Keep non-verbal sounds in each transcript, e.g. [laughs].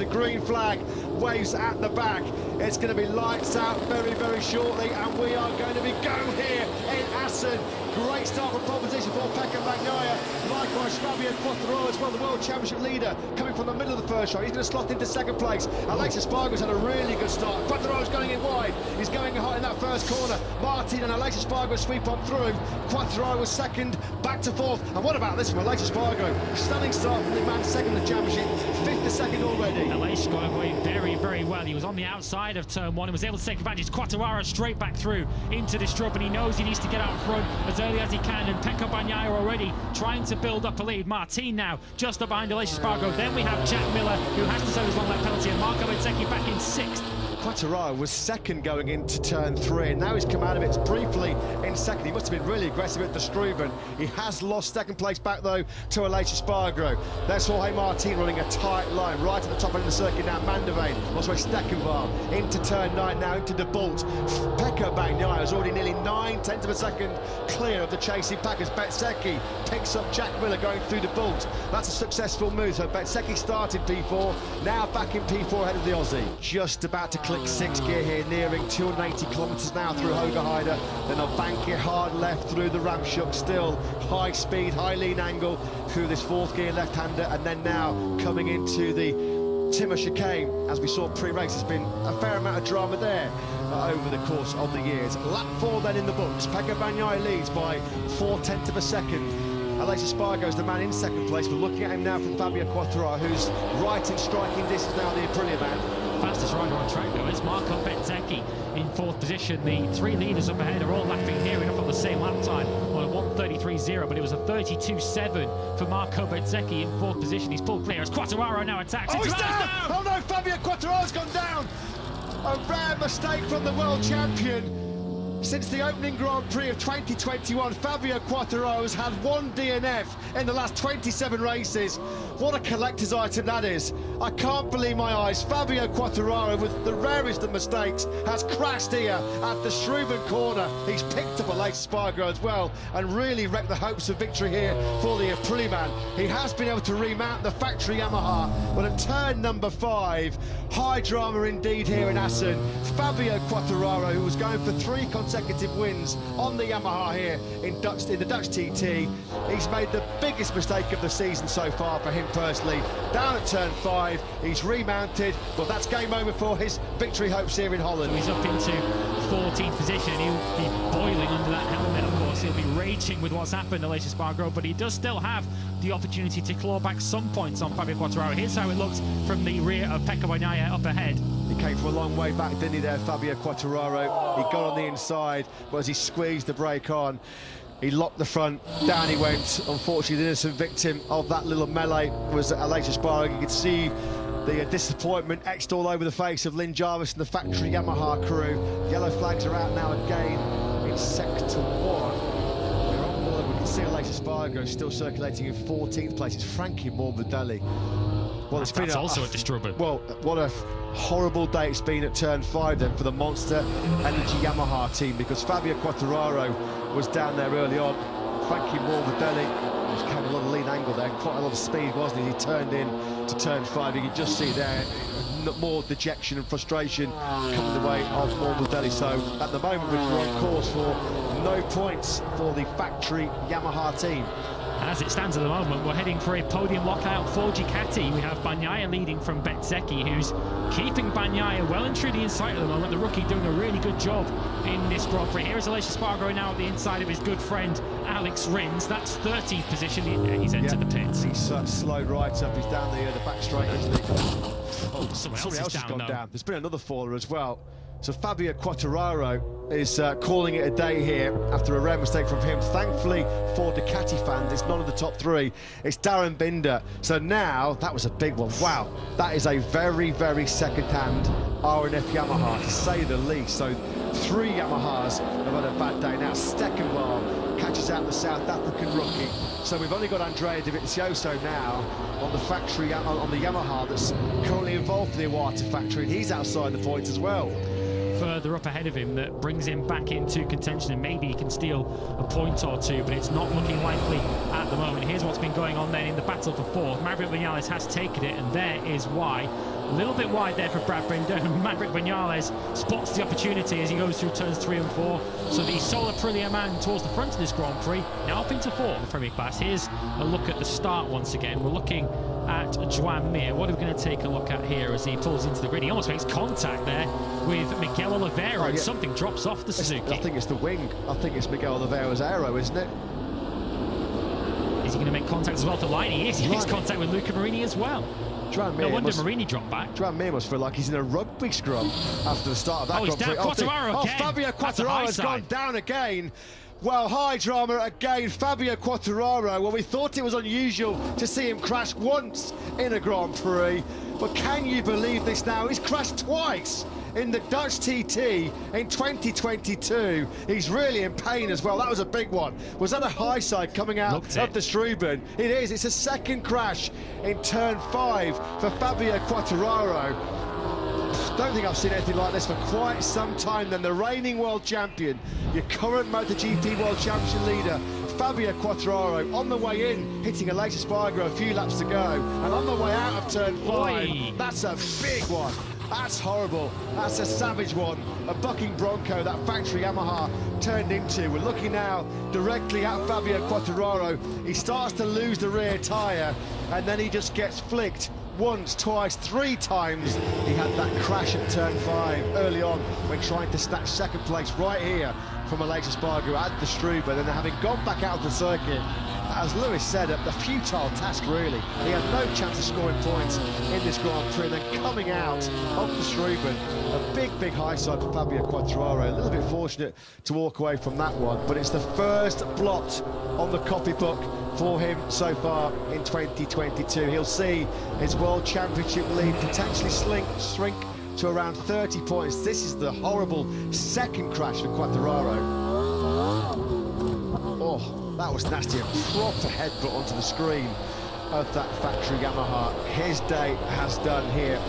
The green flag waves at the back. It's going to be lights out very, very shortly, and we are going to be go here in Assen. Great start from pole position for Pecco Bagnaia. Likewise, Fabio Quartararo as well, the World Championship leader, coming from the middle of the first shot. He's going to slot into second place. Aleix Espargaro's had a really good start. Quartararo's going in wide. He's going hot in that first corner. Martin and Aleix Espargaro sweep on through. Quartararo was second, back to fourth. And what about this one, Aleix Espargaro? Stunning start from the man second in the championship, fifth to second already. Aleix got away very, very well. He was on the outside of turn one and was able to take advantage. Quartararo straight back through into the strub, and he knows he needs to get out front as early as he can. And Pecco Bagnaia already trying to build up a lead. Martin now just up behind Aleix Espargaro. Then we have Jack Miller, who has to serve his long lap penalty, and Marco Bezzecchi back in sixth. Quartararo was second going into turn three, and now he's come out of it briefly in second. He must have been really aggressive at the Strubben. He has lost second place back, though, to Aleix Espargaro. There's Jorge Martin running a tight line right at the top end of the circuit now. Mandeveen, also Stekkenwal, into turn nine now, into the Bolt. Pecco Bagnaia is already nearly nine tenths of a second clear of the chasing packers. Bezzecchi picks up Jack Miller going through the Bolt. That's a successful move. So Bezzecchi started P4, now back in P4 ahead of the Aussie. Just about to click six gear here, nearing 280 kilometres now through Hoogerheide. Then they'll bank it hard left through the Ramshoek, still high speed, high lean angle through this fourth gear left-hander, and then now coming into the Timmer chicane, as we saw pre-race, there's been a fair amount of drama there uh, over the course of the years. Lap four then in the books. Bagnaia leads by four tenths of a second. Aleix Espargaro is the man in second place. We're looking at him now from Fabio Quartararo, who's right in striking distance now, the Aprilia man fastest rider on track though is Marco Bezzecchi in fourth position. The three leaders up ahead are all lapping here enough on the same lap time on a 133.0, but it was a 32.7 for Marco Bezzecchi in fourth position. He's pulled clear as Quartararo now attacks. Oh, he's down! down! Oh no, Fabio Quartararo's gone down! A rare mistake from the world champion. Since the opening Grand Prix of 2021, Fabio Quartararo has had one DNF in the last 27 races. What a collector's item that is. I can't believe my eyes. Fabio Quartararo, with the rarest of mistakes, has crashed here at the Strubben corner. He's picked up Aleix Espargaro as well and really wrecked the hopes of victory here for the Aprilia man. He has been able to remount the factory Yamaha, but at turn number five, high drama indeed here in Assen. Fabio Quartararo, who was going for three consecutive wins on the Yamaha here in, Dutch, in the Dutch TT, he's made the biggest mistake of the season so far for him personally. Down at turn five, he's remounted, but that's game over for his victory hopes here in Holland. He's up into 14th position. He'll be boiling under that helmet, course. He'll be raging with what's happened Aleix Espargaro, but he does still have the opportunity to claw back some points on Fabio Quartararo. Here's how it looked from the rear of Pecco Bagnaia up ahead. He came from a long way back, didn't he, there, Fabio Quartararo? He got on the inside, but as he squeezed the brake on, he locked the front, down he went. Unfortunately, the innocent victim of that little melee was Aleix Espargaro. You could see the uh, disappointment etched all over the face of Lin Jarvis and the factory Yamaha crew. Yellow flags are out now again in sector one. We're on board. We can see Aleix Espargaro still circulating in 14th place. It's Frankie Morbidelli. Well, it's That's been a, also a disturbing. Well, what a horrible day it's been at turn five then for the Monster Energy Yamaha team because Fabio Quartararo was down there early on. Frankie Morbidelli a lean angle there, quite a lot of speed, wasn't he? He turned in to turn five. You can just see there more dejection and frustration coming the way of Morbidelli. So at the moment, we're on course for no points for the factory Yamaha team. As it stands at the moment, we're heading for a podium lockout for Ducati. We have Bagnaia leading from Bezzecchi, who's keeping Bagnaia well and truly in sight at the moment. The rookie doing a really good job in this Grand Prix. Here is Aleix Espargaro now at the inside of his good friend Alex Rins. That's 13th position. He's entered the pits. He's uh, slowed right up. He's down the, uh, the back straight, isn't he? Oh, someone else, else has down, gone down. There's been another faller as well. So Fabio Quartararo is uh, calling it a day here after a rare mistake from him. Thankfully for Ducati fans, it's none of the top three. It's Darryn Binder. So now, that was a big one. Wow, that is a very, very second-hand RNF Yamaha, to say the least. So three Yamahas have had a bad day. Now Stekkenwal catches out the South African rookie. So we've only got Andrea Dovizioso now on the factory, on the Yamaha that's currently involved in the Iwata factory, and he's outside the points as well further up ahead of him that brings him back into contention and maybe he can steal a point or two, but it's not looking likely at the moment. Here's what's been going on then in the battle for fourth. Maverick Vinales has taken it, and there is why A little bit wide there for Brad Binder. Uh, [laughs] Maverick Vinales spots the opportunity as he goes through turns three and four. So the Solar Aprilia man towards the front of this Grand Prix, now up into four, fourth Premier Class. Here's a look at the start once again. We're looking at Joan Mir. What are we going to take a look at here as he pulls into the grid? He almost makes contact there with Miguel Oliveira, oh, yeah. and something drops off the Suzuki. I think it's the wing. I think it's Miguel Oliveira's arrow, isn't it? Is he going to make contact as well to line? He is. He makes contact with Luca Marini as well. Joan Mir no wonder must, Marini dropped back. Joan Mir must feel like he's in a rugby scrum after the start of that. Oh, he's down. Oh, Quartararo oh, again. Oh, Fabio Quartararo has gone down again. Well, high drama again, Fabio Quartararo. Well, we thought it was unusual to see him crash once in a Grand Prix, but can you believe this now? He's crashed twice in the Dutch TT in 2022. He's really in pain as well. That was a big one. Was that a high side coming out Looked of it. the Strubben? It is. It's a second crash in turn five for Fabio Quartararo. Don't think I've seen anything like this for quite some time. Then the reigning world champion, your current MotoGP World Championship leader, Fabio Quartararo on the way in, hitting Aleix Espargaro a few laps to go, and on the way out of turn five, Oy. that's a big one. That's horrible. That's a savage one. A bucking Bronco that factory Yamaha turned into. We're looking now directly at Fabio Quartararo. He starts to lose the rear tyre and then he just gets flicked once, twice, three times. He had that crash at turn five early on when trying to snatch second place right here from Aleix Espargaro at the Strubben and then having gone back out of the circuit as Lewis said, a futile task really. He had no chance of scoring points in this Grand Prix, then coming out of the Strubben, a big, big high side for Fabio Quartararo. A little bit fortunate to walk away from that one, but it's the first blot on the copybook for him so far in 2022. He'll see his World Championship lead potentially slink, shrink to around 30 points. This is the horrible second crash for Quartararo. That was nasty. A proper headbutt onto the screen of that factory Yamaha. His day has done here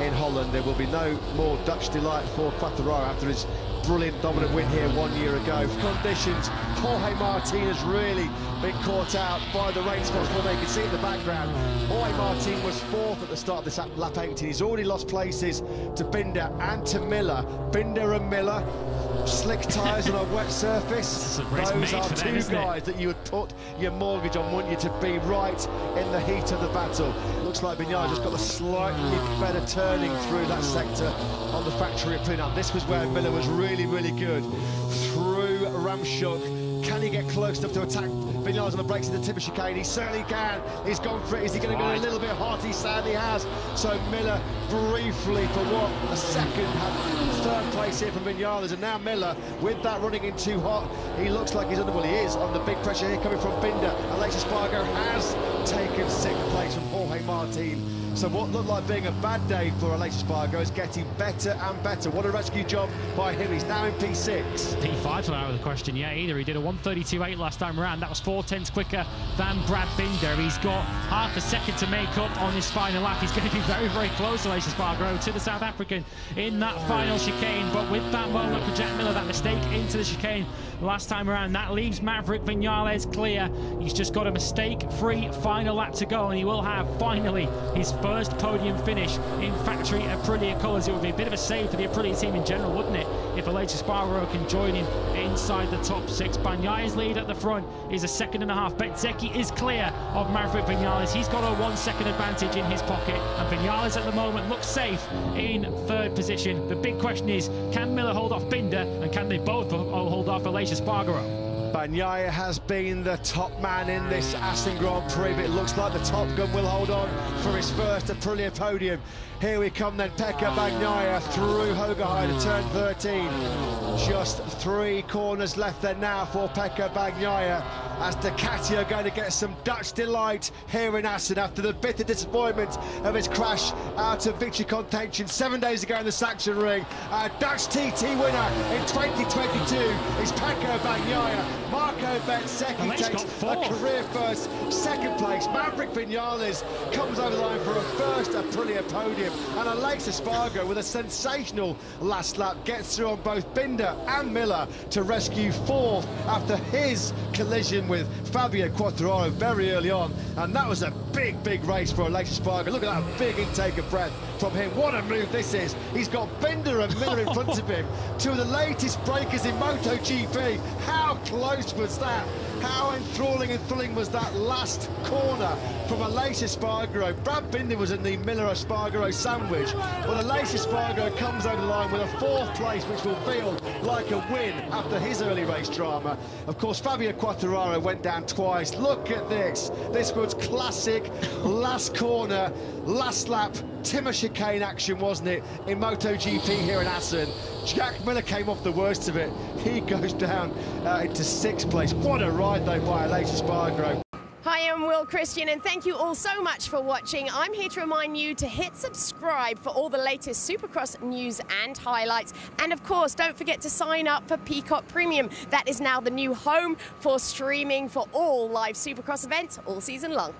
in Holland. There will be no more Dutch delight for Quartararo after his brilliant dominant win here one year ago. Conditions, Jorge Martinez really been caught out by the rain spots before they can see it in the background. Jorge Martin was fourth at the start of this lap 18. He's already lost places to Binder and to Miller. Binder and Miller slick tyres on a wet [laughs] surface. Those are two them, guys it? that you would put your mortgage on, want you to be right in the heat of the battle. Looks like Vinales just got a slightly better turning through that sector on the factory at Pinot. This was where Miller was really, really good. Through Ramshoek can he get close enough to attack Vinales on the brakes in the tip of chicane? He certainly can. He's gone for it. Is he going to go a little bit hot? He sadly has. So Miller briefly for what? A second third place here from Vinales. And now Miller, with that running in too hot, he looks like he's under, well, he is under big pressure here coming from Binder. Aleix Espargaro has taken sixth place from Martin. So what looked like being a bad day for Aleix Espargaro is getting better and better. What a rescue job by him. He's now in P6. P5 for out of the question, yeah, either. He did a 132.8 last time around. That was four tenths quicker than Brad Binder. He's got half a second to make up on his final lap. He's going to be very, very close, Aleix Espargaro, to the South African in that final chicane. But with that into the chicane last time around, that leaves Maverick Vinales clear. He's just got a mistake-free final lap to go, and he will have finally his first podium finish in factory Aprilia colours. It would be a bit of a save for the Aprilia team in general, wouldn't it? If Aleix Espargaro can join him inside the top six. Bagnaia's lead at the front is a second and a half. Bezzecchi is clear of Maverick Vinales. He's got a one second advantage in his pocket, and Vinales at the moment looks safe in third position. The big question is, can Miller hold off Binder, and can they both hold off Aleix Espargaro? Bagnaia has been the top man in this Assen Grand Prix, but it looks like the Top Gun will hold on for his first Aprilia podium. Here we come then, Pecco Bagnaia through Hoogerheide to turn 13. Just three corners left there now for Pecco Bagnaia as Ducati are going to get some Dutch delight here in Assen after the bitter disappointment of his crash out of victory contention seven days ago in the Sachsenring. Our Dutch TT winner in 2022 is Pecco Bagnaia. Marco Bezzecchi takes a career first, second place. Maverick Vinales comes over the line for a first Aprilia podium. And Aleix Espargaro with a sensational last lap gets through on both Binder and Miller to rescue fourth after his collision with Fabio Quartararo very early on. And that was a big, big race for Aleix Espargaro. Look at that big intake of breath from him. What a move this is. He's got Binder and Miller in front of him. [laughs] Two of the latest breakers in MotoGP. How close was that? How enthralling and thrilling was that last corner from Aleix Espargaro? Brad Binder was in the Miller-Espargaro sandwich, but Aleix Espargaro comes over the line with a fourth place, which will feel like a win after his early race drama. Of course, Fabio Quartararo went down twice. Look at this. This was classic last corner, last lap Timmer chicane action, wasn't it, in MotoGP here in Assen. Jack Miller came off the worst of it. He goes down uh, into sixth place. What a ride, by. Hi, I'm Will Christian, and thank you all so much for watching. I'm here to remind you to hit subscribe for all the latest Supercross news and highlights. And of course, don't forget to sign up for Peacock Premium. That is now the new home for streaming for all live Supercross events all season long.